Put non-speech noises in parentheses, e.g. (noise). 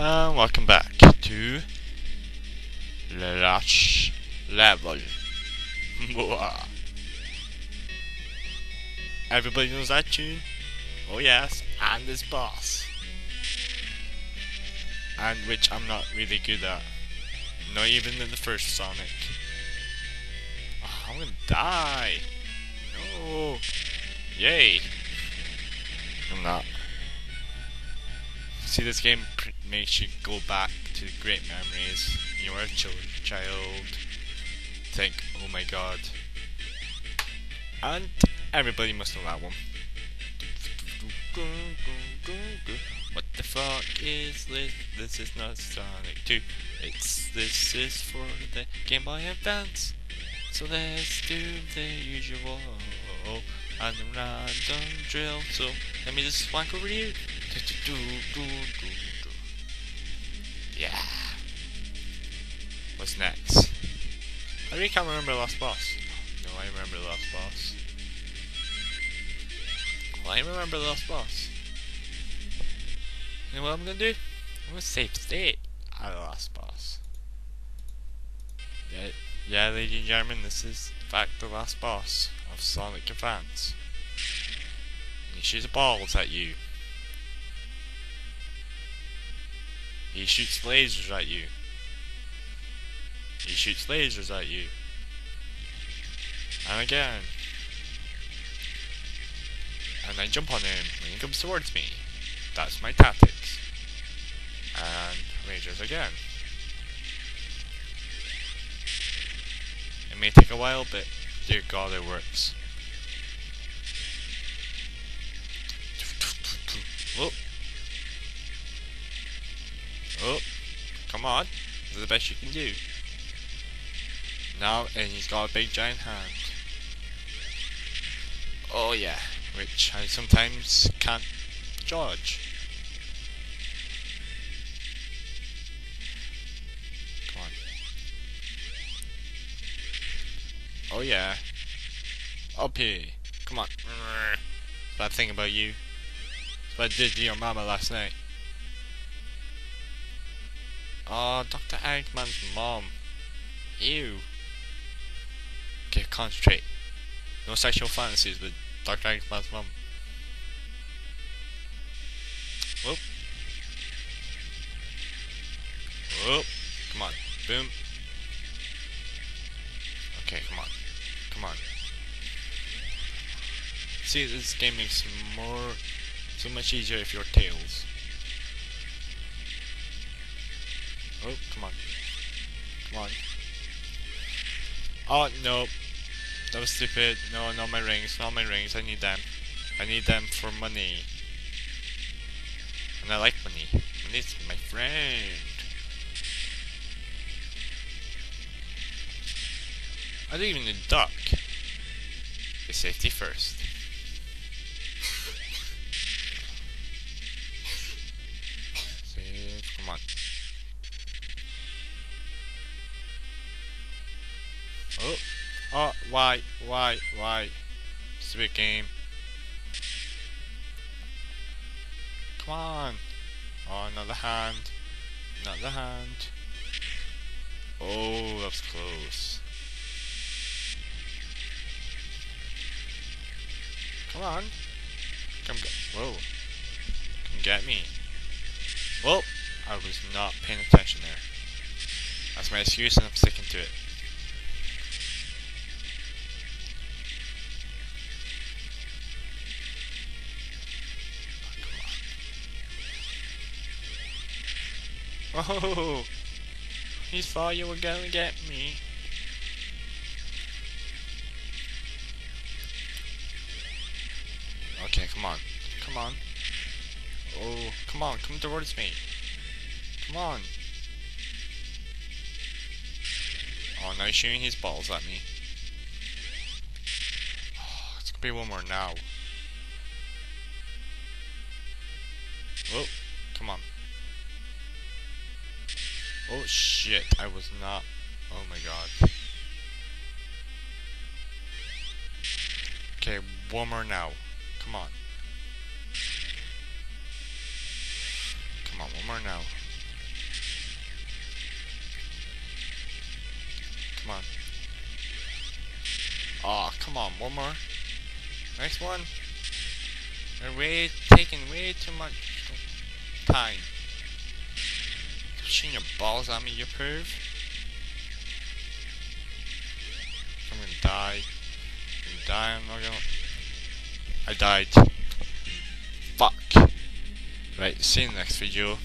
and welcome back to the last level. Everybody knows that tune? Oh yes, and this boss. And which I'm not really good at. Not even in the first Sonic. Oh, I'm gonna die. No. Yay. I'm not. See, this game makes you go back to great memories. You were a ch- child. Think, oh my god. And everybody must know that one. What the fuck is this? This is not Sonic 2. It's this is for the Game Boy Advance. So let's do the usual and random drill. So let me just swank over here. Yeah. What's next? I really can't remember the last boss. No, I remember the last boss. Well, I remember the last boss. You know what I'm gonna do? I'm gonna save state at the last boss. Yeah, yeah, ladies and gentlemen, this is in fact the last boss of Sonic Advance. And he shoots balls at you. He shoots lasers at you. He shoots lasers at you. And again. And I jump on him when he comes towards me. That's my tactics. And lasers again. It may take a while, but dear god it works. Come on. This is the best you can do. Now, and he's got a big giant hand. Oh yeah, which I sometimes can't judge. Come on. Oh yeah. Up here. Come on. Bad thing about you. It's what I did to your mama last night. Ah, oh, Dr. Eggman's mom. Ew. Okay, concentrate. No sexual fantasies with Dr. Eggman's mom. Whoop. Whoop. Come on. Boom. Okay, come on. Come on. See, this game makes more, so much easier if you're Tails. Oh, come on. Come on. Oh, no. That was stupid. No, not my rings. Not my rings. I need them. I need them for money. And I like money. Money's my friend. I don't even need a duck. The safety first. (laughs) Save. Come on. Oh, why? Why? Why? Stupid game. Come on. Oh, another hand. Another hand. Oh, that's close. Come on. Come get. Whoa. Come get me. Whoa. I was not paying attention there. That's my excuse and I'm sticking to it. Oh, he thought you were gonna get me. Okay, come on. Come on. Oh, come on, come towards me. Come on. Oh, now he's shooting his balls at me. Oh, it's gonna be one more now. Oh, come on. Oh shit, I was not... Oh my god. Okay, one more now. Come on. Come on, one more now. Come on. Aw, oh, come on, one more. Next one. We're way taking way too much time. Pushing your balls at me, you perv. I'm gonna die. I'm gonna die, I'm not gonna I died. Fuck. Right, see you in the next video.